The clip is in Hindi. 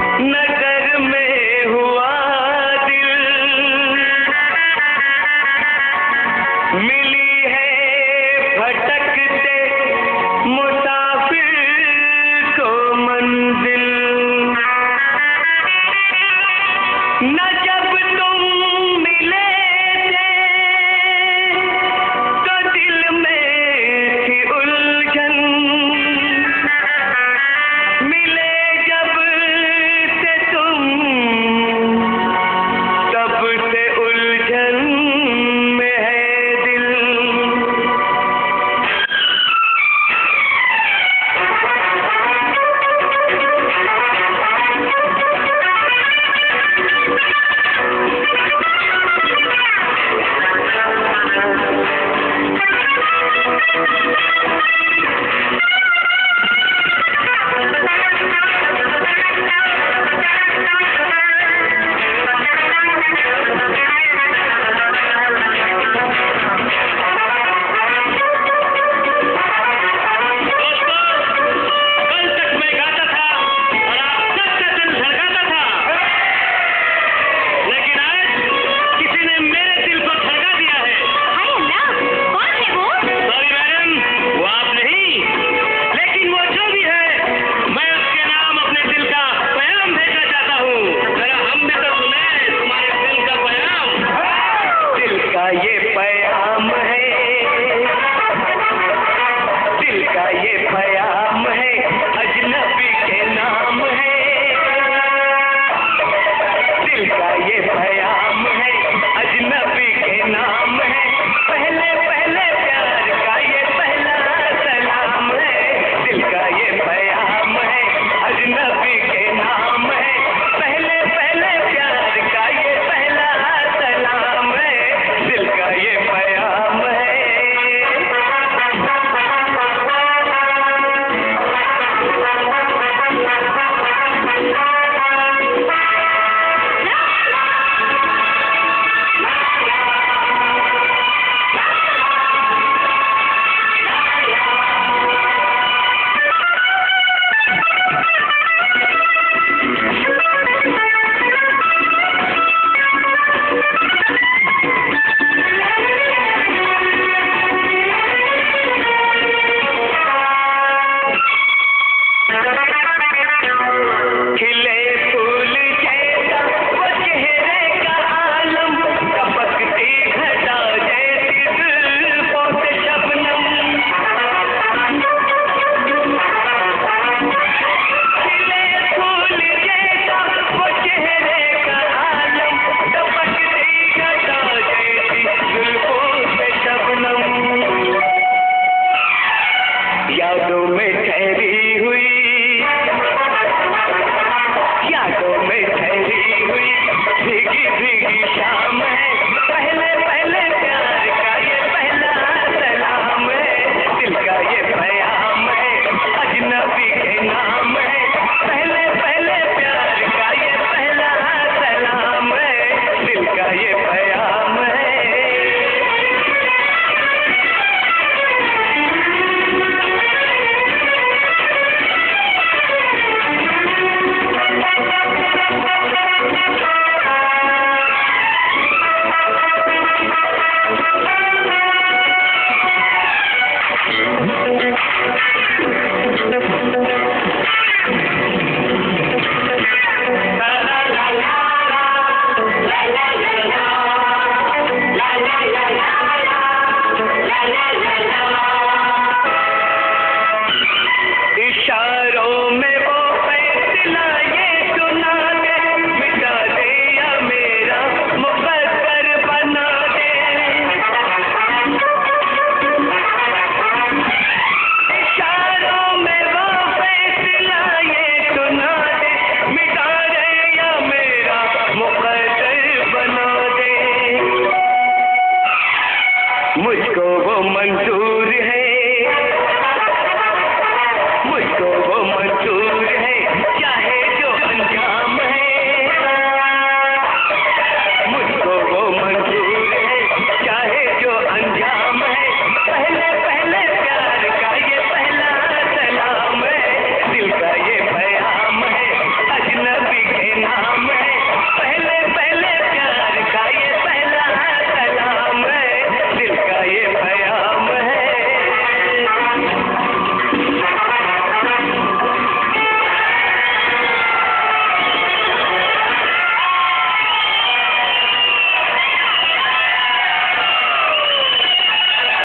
नगर में हुआ